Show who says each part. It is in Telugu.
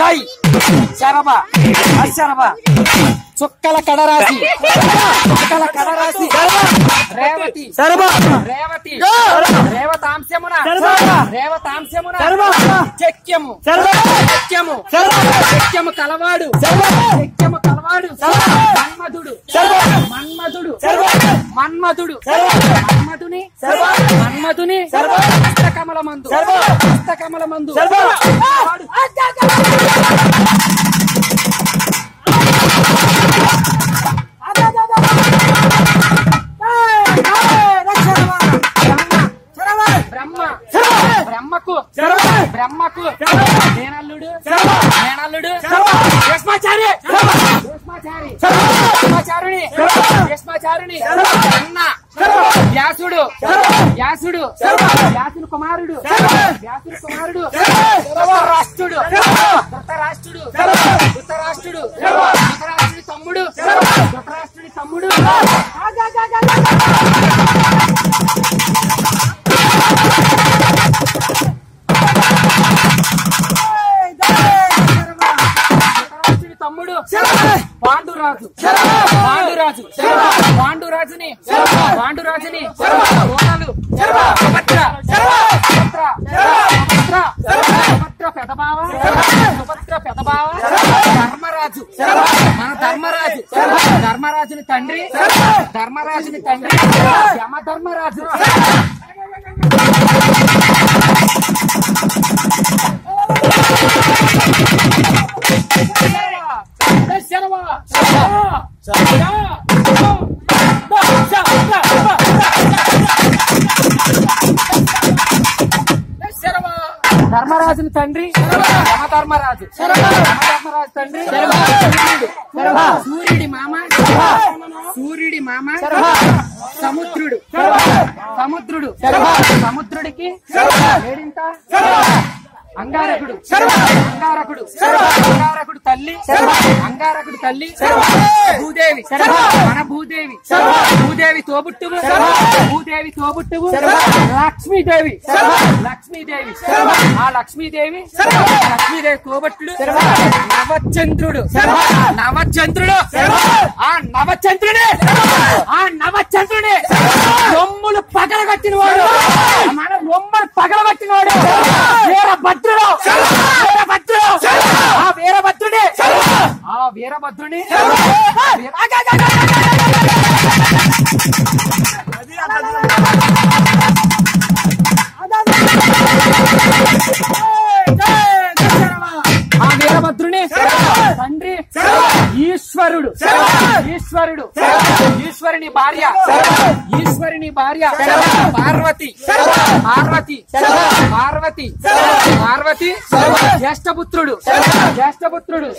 Speaker 1: డై శరభ. అశరభ చుక్కల కడరాశి. చుక్కల కడరాశి. రేవతి. శరభ. రేవతి. రేవతాంశమున. రేవతాంశమున. చక్యము. చక్యము. చక్యము కలవాడు. చక్యము కలవాడు. మన్మధుడు. మన్మధుడు. మన్మధుడు. మన్మధుని. మన్మధుని. పుస్తకమల మందు పుస్తకమల మందు బ్రహ్మకు నేనల్లుడు. నేనల్లుడు. భీష్మాచారి. భీష్మాచారి. భీష్మాచారుని. భీష్మాచారుని. అన్న. వ్యాసుడు. వ్యాసుడు. వ్యాసుని కుమారుడు. వ్యాసుని కుమారుడు. రాష్ట్రుడు. తమ్ముడు. పాండురాజు. పాండురాజుని. పాండురాజుని. కోడలు. సుభద్ర. సుభద్ర. సుభద్ర. ధర్మరాజు. మన ధర్మరాజు. ధర్మరాజుని తండ్రి. ధర్మరాజుని తండ్రి. యమధర్మరాజు చలవా ధర్మరాజుని తండ్రి ధర్మరాజు ధర్మరాజు తండ్రి సూర్యుడి మామ సూర్యుడి మామ సముద్రుడు సముద్రుడు సముద్రుడికి అంగారకుడు అంగారకుడు తల్లి అంగారకుడి తల్లి భూదేవి మన భూదేవి భూదేవి తోబుట్టు భూదేవి తోబుట్టు లక్ష్మీదేవి లక్ష్మీదేవి ఆ లక్ష్మీదేవి లక్ష్మీదేవి తోబట్టుడు నవచంద్రుడు నవచంద్రుడు ఆ నవచంద్రుడే! ఆ నవచంద్రుడే! రొమ్ములు పగలగట్టినవాడు! మన రొమ్మలు పగలగట్టినవాడు! వీరభద్రుడు వీరభద్రుని ఆ వీరభద్రుని తండ్రి ఈశ్వరుడు ఈశ్వరుడు ఈశ్వరుని భార్య ఈశ్వరుని భార్య పార్వతి పార్వతి పార్వతి పార్వతి జ్యేష్ఠపుత్రుడు జ్యేష్ఠపుత్రుడు